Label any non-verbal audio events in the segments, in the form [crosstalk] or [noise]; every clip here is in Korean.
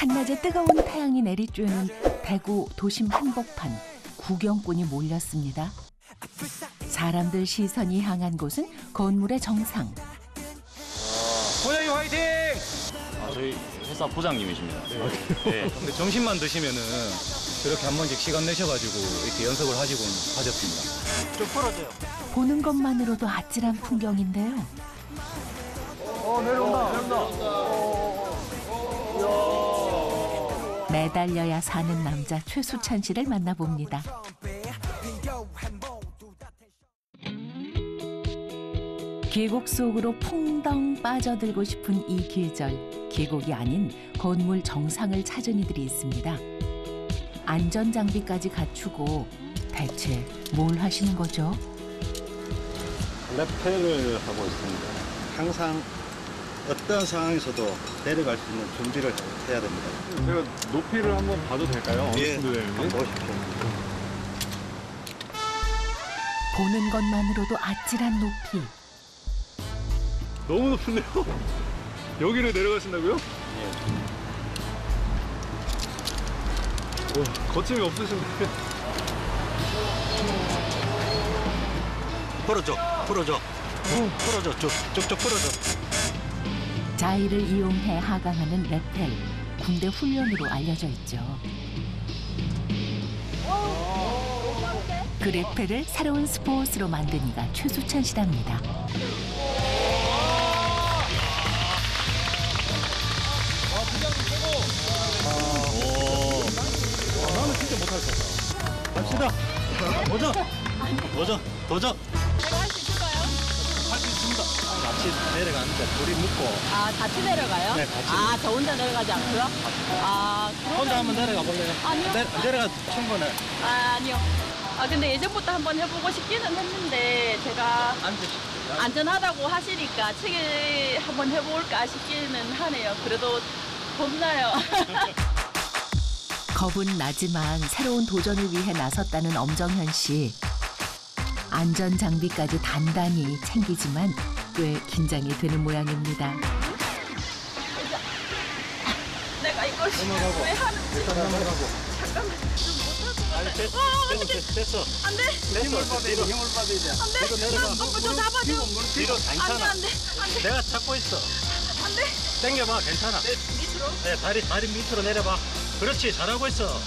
한낮에 뜨거운 태양이 내리쬐는 대구 도심 한복판 구경꾼이 몰렸습니다. 사람들 시선이 향한 곳은 건물의 정상. 고양이 화이팅! 아, 저희 회사 부장님이십니다. 네. 근데 점심만 드시면은 이렇게 한 번씩 시간 내셔가지고 이렇게 연습을 하시고 하셨습니다. 좀 풀어줘요. 보는 것만으로도 아찔한 풍경인데요. 매달려야 사는 남자 최수찬 씨를 만나봅니다. 계곡 속으로 풍덩 빠져들고 싶은 이 계절, 계곡이 아닌 건물 정상을 찾은 이들이 있습니다. 안전 장비까지 갖추고 대체 뭘 하시는 거죠? 랩펠을 하고 있습니다. 항상 어떤 상황에서도 내려갈 수 있는 준비를 해야 됩니다. 제가 높이를 한번 봐도 될까요? 어느 예, 정도 되는지? 보십시오. 보는 것만으로도 아찔한 높이. 너무 높은데요? 여기를 내려가신다고요? 예. 오, 거침이 없으신데. 풀어줘, 풀어줘, 풀어줘, 쭉, 쭉쭉 풀어줘. 자의를 이용해 하강하는 레펠. 군대 훈련으로 알려져 있죠. 그 레펠을 새로운 스포츠로 만든 이가 최수찬 씨랍니다. 갑시다. 도전, 도전, 도전. 같이 내려가는데 둘이 묶고 아, 같이 내려가요? 네, 같이. 아, 저 혼자 내려가지 않고요? 아, 혼자 한번 내려가 볼래요? 아니요. 내, 내려가 충분해. 아, 아니요. 아, 근데 예전부터 한번 해보고 싶기는 했는데, 제가 앉으십시오. 안전하다고 하시니까 책에 한번 해볼까 싶기는 하네요. 그래도 겁나요. [laughs] 겁은 나지만 새로운 도전을 위해 나섰다는 엄정현 씨. 안전 장비까지 단단히 챙기지만 꽤 긴장이 되는 모양입니다. 내가 이걸 넘어가고. 왜 하는지. 일단 넘어가고. 잠깐만, 좀 못할 것 아니, 같아. 됐, 아, 됐어, 어떡해. 됐어, 됐어. 안 돼. 힘을 받아야 돼, 힘을 받아야 돼. 안 돼. 뒤로 내려가. 아, 오빠 저 잡아줘. 뒤로 안 돼, 괜찮아. 안 돼. 안 돼. 내가 잡고 있어. 안 돼. 당겨봐, 괜찮아. 밑으로. 네, 다리, 다리 밑으로 내려봐. 그렇지, 잘하고 있어.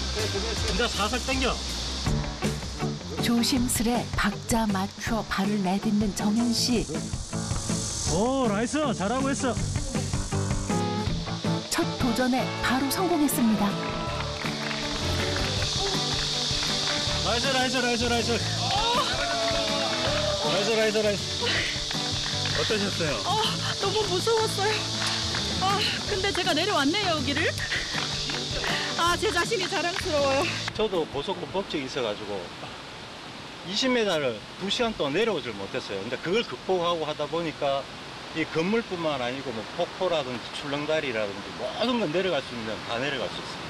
이제 당겨. 조심스레 박자 맞춰 발을 내딛는 정현 씨. 오, nice. 잘하고 있어. 첫 도전에 바로 성공했습니다. nice, nice, nice, nice. Nice, nice, nice. 어떠셨어요? 어, 너무 무서웠어요. 아, 근데 제가 내려왔네요, 여기를. 아, 제 자신이 자랑스러워요. 저도 고소공포증이 있어가지고 20m를 2시간 동안 내려오질 못했어요. 근데 그걸 극복하고 하다 보니까 이 건물뿐만 아니고 뭐 폭포라든지 출렁다리라든지 모든 건 내려갈 수 있는 다 내려갈 수 있습니다.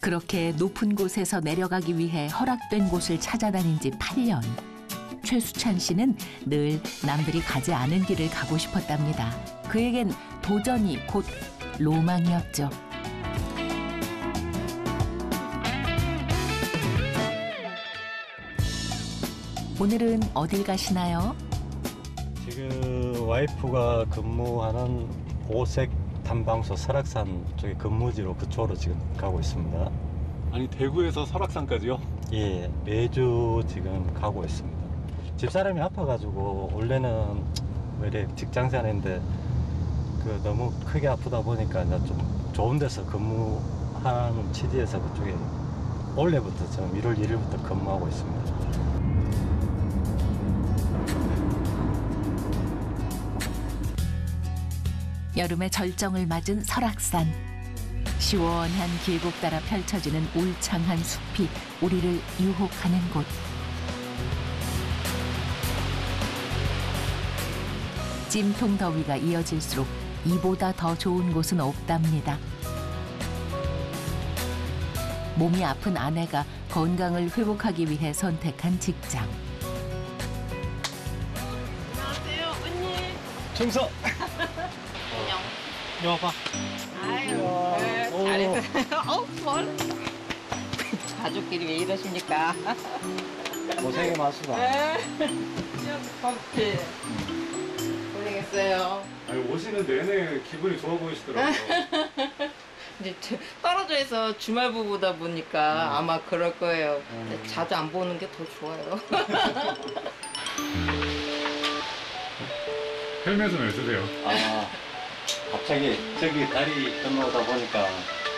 그렇게 높은 곳에서 내려가기 위해 허락된 곳을 찾아다닌 지 8년. 최수찬 씨는 늘 남들이 가지 않은 길을 가고 싶었답니다. 그에겐 도전이 곧 로망이었죠. 오늘은 어딜 가시나요? 지금 와이프가 근무하는 오색 탐방소 설악산 쪽에 근무지로 그쪽으로 지금 가고 있습니다. 아니, 대구에서 설악산까지요? 예, 매주 지금 가고 있습니다. 집사람이 아파가지고 원래는 원래 직장생활인데 그 너무 크게 아프다 보니까 이제 좀 좋은 데서 근무하는 취지에서 그쪽에 올해부터 지금 1월 1일부터 근무하고 있습니다. 여름의 절정을 맞은 설악산. 시원한 계곡 따라 펼쳐지는 울창한 숲이 우리를 유혹하는 곳. 찜통 더위가 이어질수록 이보다 더 좋은 곳은 없답니다. 몸이 아픈 아내가 건강을 회복하기 위해 선택한 직장. 안녕하세요, 언니. 충성! 이리 와봐. 아유, 잘했어요. [laughs] 어, 뭘? 가족끼리 왜 이러십니까? 고생이 많습니다. 커피. 고생했어요. 아니, 오시는 내내 기분이 좋아 보이시더라고요. [laughs] 이제 저- 떨어져 있어 주말 부부다 보니까 아마 그럴 거예요. 자주 안 보는 게 더 좋아요. 헬멧은 왜 쓰세요? 아, 갑자기 저기 다리 건너다 보니까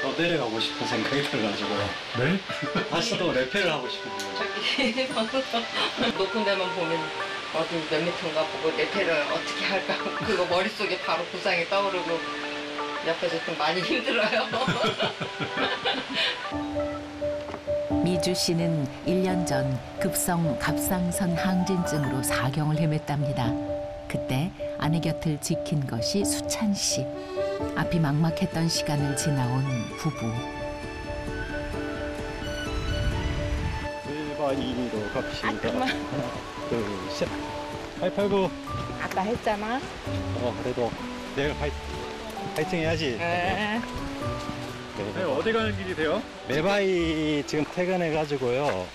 또 내려가고 싶은 생각이 들어가지고 네? 다시 또 레페를 하고 싶은데 저기 [laughs] 높은 데만 보면 어디 몇 미터인가 보고 내패를 어떻게 할까 그거 머릿속에 바로 구상이 떠오르고 옆에서 좀 많이 힘들어요. [laughs] 미주 씨는 1년 전 급성 갑상선 항진증으로 사경을 헤맸답니다. 그때 아내 곁을 지킨 것이 수찬 씨. 앞이 막막했던 시간을 지나온 부부. 1번 2로 갑시다. 하나, 둘, 셋. 하이파이브. 아까 했잖아. 어, 그래도 내일 파이, 파이팅 해야지. 네. 네, 어디 가는 길이세요? 매바위 지금 퇴근해가지고요.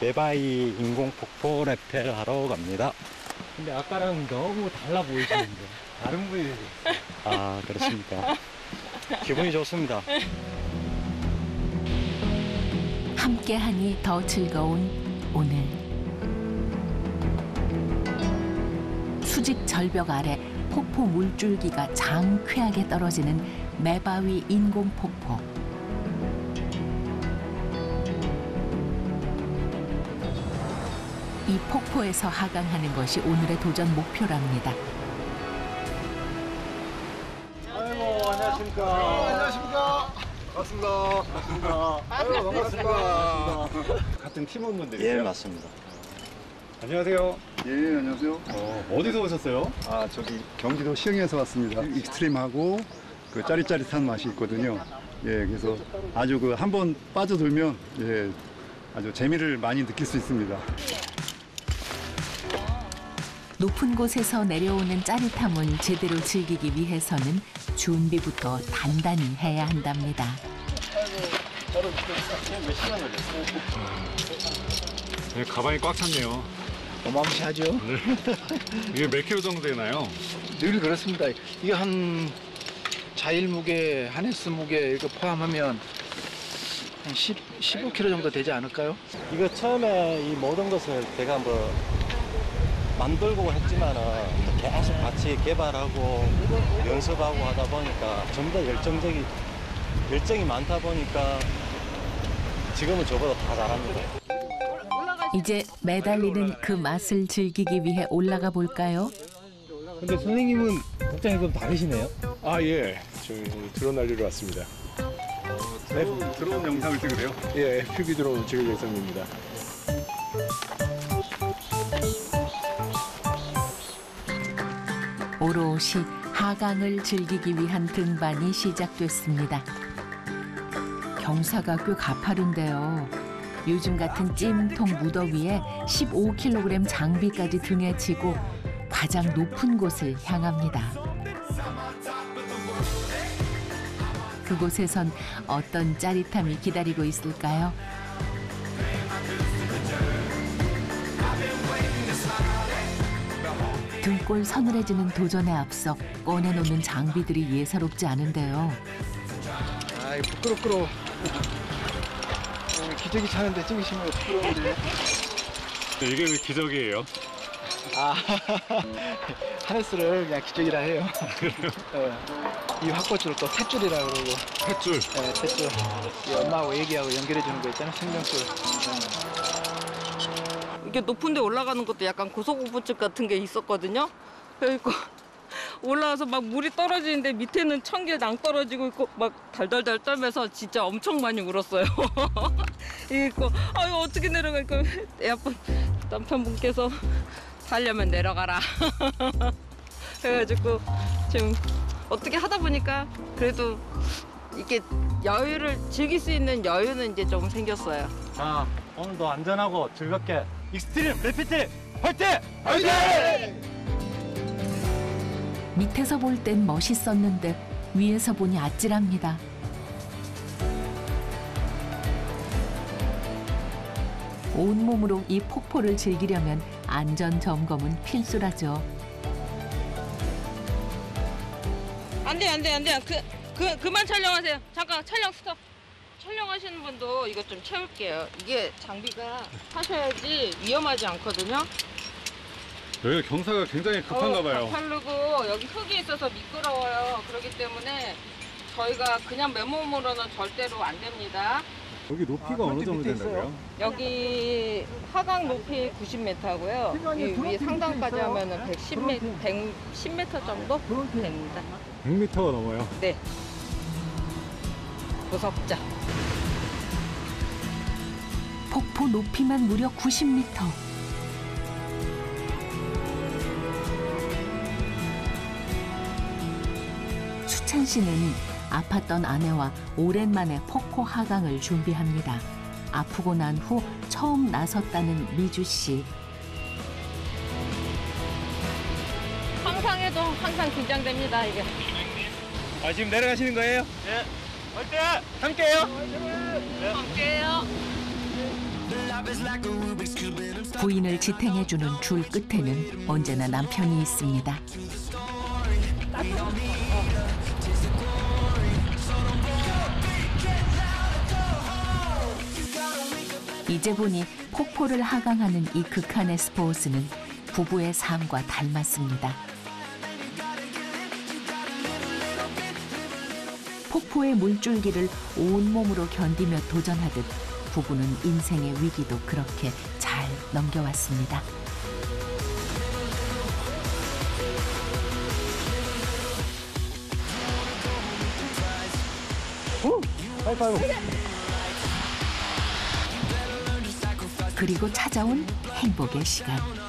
매바위 인공폭포 레펠을 하러 갑니다. 근데 아까랑 너무 달라 보이시는데 [laughs] 다른 분이 아, 그렇습니까? [laughs] 기분이 좋습니다. 함께하니 더 즐거운 오늘. 수직 절벽 아래 폭포 물줄기가 장쾌하게 떨어지는 매바위 인공 폭포. 이 폭포에서 하강하는 것이 오늘의 도전 목표랍니다. 아이고 안녕하십니까 안녕하십니까 반갑습니다 반갑습니다 아이고 반갑습니다 같은 팀원분들이세요? 예, 맞습니다. 안녕하세요. 예, 안녕하세요. 어, 어디서 오셨어요? 아, 저기 경기도 시흥에서 왔습니다. 익스트림하고 그 짜릿짜릿한 맛이 있거든요. 예, 그래서 아주 그 한 번 빠져들면 예, 아주 재미를 많이 느낄 수 있습니다. 높은 곳에서 내려오는 짜릿함을 제대로 즐기기 위해서는 준비부터 단단히 해야 한답니다. 네, 가방이 꽉 찼네요. 어마무시하죠 이게 몇 킬로 정도 되나요? 늘 그렇습니다 이게 한 자일 무게 한해스 무게 이거 포함하면 한 10, 15kg 정도 되지 않을까요? 이거 처음에 이 모든 것을 제가 뭐 만들고 했지만은 계속 같이 개발하고 연습하고 하다 보니까 전부 다 열정적이 열정이 많다 보니까 지금은 저보다 다 잘합니다. 이제 매달리는 그 맛을 즐기기 위해 올라가 볼까요? 근데 선생님은 복장이 좀 다르시네요 아, 예. 저희 드론 날리러 왔습니다. 드론, 드론 영상을 찍으세요? 예, FPV 드론 찍을 예정입니다. 오롯이 하강을 즐기기 위한 등반이 시작됐습니다. 경사가 꽤 가파른데요. 요즘 같은 찜통 무더위에 15kg 장비까지 등에 지고 가장 높은 곳을 향합니다. 그곳에선 어떤 짜릿함이 기다리고 있을까요? 등골 서늘해지는 도전에 앞서 꺼내놓는 장비들이 예사롭지 않은데요. 아이 부끄럽끄러워 어, 기저귀 차는데 찍으시면 부끄러운데 네, 이게 왜 기적이에요? 아 [laughs] 하네스를 그냥 기저귀라 해요 예. 이 확보줄을 또 탯줄이라 그러고 탯줄. 예, 탯줄 이 엄마하고 애기하고 연결해 주는 거 있잖아 생명줄 이게 높은 데 올라가는 것도 약간 고소공포증 같은 게 있었거든요. 그리고 [laughs] 올라와서 막 물이 떨어지는데 밑에는 청길 낭 떨어지고 있고 막 달달달 떨면서 진짜 엄청 많이 울었어요. 이거 아 이거 어떻게 내려갈까? 애 아빠 남편분께서 살려면 내려가라. [laughs] 그래가지고 지금 어떻게 하다 보니까 그래도 이게 여유를 즐길 수 있는 여유는 이제 좀 생겼어요. 자, 오늘도 안전하고 즐겁게 익스트림 레펠팀 화이팅! 밑에서 볼 땐 멋있었는데 위에서 보니 아찔합니다. 온몸으로 이 폭포를 즐기려면 안전 점검은 필수라죠. 안 돼 안 돼 안 돼 그, 그 그만 촬영하세요 잠깐 촬영 스톱 촬영하시는 분도 이거 좀 채울게요. 이게 장비가 하셔야지 위험하지 않거든요. 여기가 경사가 굉장히 급한가 어, 봐요. 가파르고 여기 흙이 있어서 미끄러워요. 그렇기 때문에 저희가 그냥 맨몸으로는 절대로 안 됩니다. 여기 높이가 어느 정도 된다고요? 여기 하강 높이 90m고요. 이 위에 상단까지 하면은 110m, 110m 정도 됩니다. 100m가 넘어요. 네. 무섭죠 폭포 높이만 무려 90m. 수찬 씨는 아팠던 아내와 오랜만에 폭포 하강을 준비합니다. 아프고 난 후 처음 나섰다는 미주 씨. 항상 해도 항상 긴장됩니다 이게 아 지금 내려가시는 거예요? 네. 화이팅! 함께요. 함께해요 부인을 지탱해주는 줄 끝에는 언제나 남편이 있습니다. 이제 보니 폭포를 하강하는 이 극한의 스포츠는 부부의 삶과 닮았습니다. 폭포의 물줄기를 온몸으로 견디며 도전하듯 부부는 인생의 위기도 그렇게 잘 넘겨왔습니다. 그리고 찾아온 행복의 시간.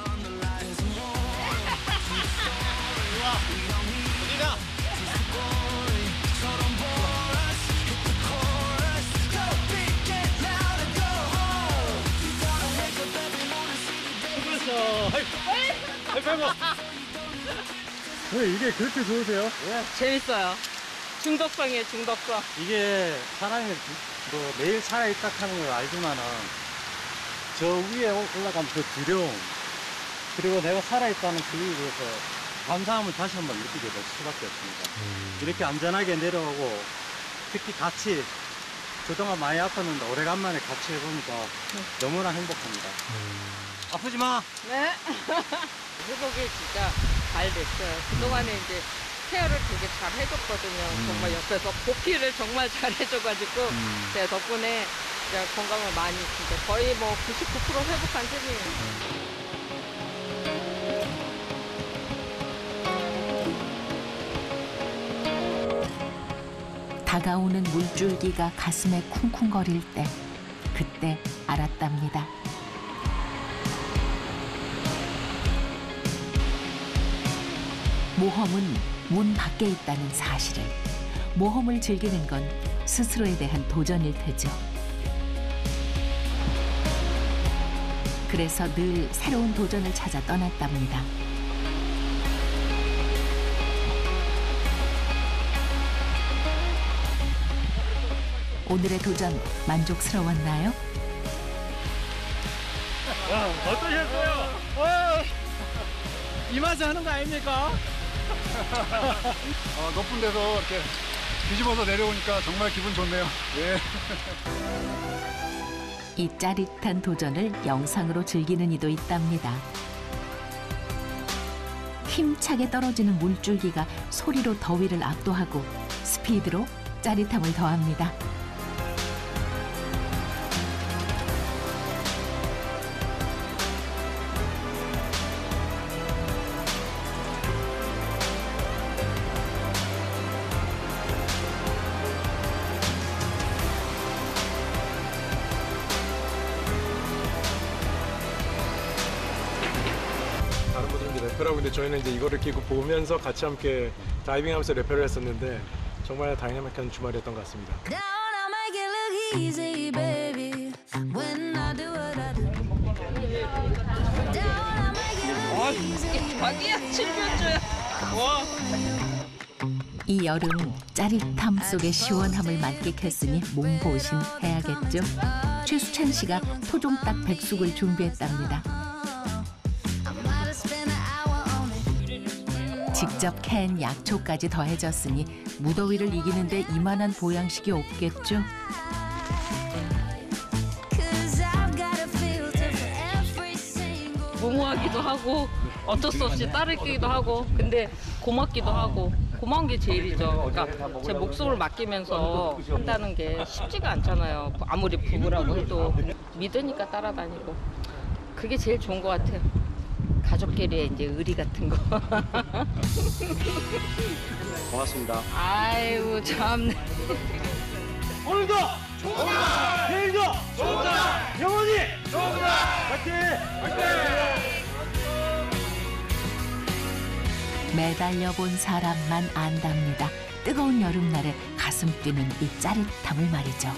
왜 이게 그렇게 좋으세요? 재밌어요 중독성이에요 중독성 이게 사람이 뭐 매일 살아있다 하는 걸 알지만은 저 위에 올라가면 그 두려움 그리고 내가 살아있다는 그에 대해서 감사함을 다시 한번 느끼게 될 수밖에 없습니다. 이렇게 안전하게 내려오고 특히 같이 그동안 많이 아팠는데 오래간만에 같이 해보니까 너무나 행복합니다. 아프지 마! 네 [laughs] 회복이 진짜 잘 됐어요. 그동안에 이제 케어를 되게 잘 해줬거든요. 정말 옆에서 보필을 정말 잘 해줘가지고 제가 덕분에 진짜 건강을 많이 진짜 거의 뭐 99% 회복한 셈이에요. 다가오는 물줄기가 가슴에 쿵쿵거릴 때 그때 알았답니다. 모험은 문 밖에 있다는 사실을 모험을 즐기는 건 스스로에 대한 도전일 테죠. 그래서 늘 새로운 도전을 찾아 떠났답니다. 오늘의 도전 만족스러웠나요? 어떠셨어요? 이 맛에 하는 거 아닙니까? [laughs] 어, 높은 데서 이렇게 뒤집어서 내려오니까 정말 기분 좋네요. 예. [laughs] 이 짜릿한 도전을 영상으로 즐기는 이도 있답니다. 힘차게 떨어지는 물줄기가 소리로 더위를 압도하고 스피드로 짜릿함을 더합니다. 레펠하고 있는데 저희는 이제 이거를 끼고 보면서 같이 함께 다이빙하면서 레펠을 했었는데 정말 다이나믹한 주말이었던 것 같습니다. 자기야 7몇 주야 와 이 여름 짜릿함 속의 시원함을 만끽했으니 몸보신 해야겠죠. 최수찬 씨가 토종닭 백숙을 준비했답니다. 직접 캔 약초까지 더해졌으니 무더위를 이기는데 이만한 보양식이 없겠죠. 무모하기도 하고 어쩔 수 없이 끼기도 하고 근데 고맙기도 하고 고마운 게 제일이죠. 그러니까 제 목숨을 맡기면서 한다는 게 쉽지가 않잖아요. 아무리 부부라고 해도 믿으니까 따라다니고 그게 제일 좋은 것 같아요. 가족끼리의 이제 의리 같은 거. [laughs] 고맙습니다. 아이고 참. 오늘도 좋다! 내일도 좋다! 영원히 좋다! 화이팅! 화이팅! 매달려 본 사람만 안답니다. 뜨거운 여름날에 가슴 뛰는 이 짜릿함을 말이죠.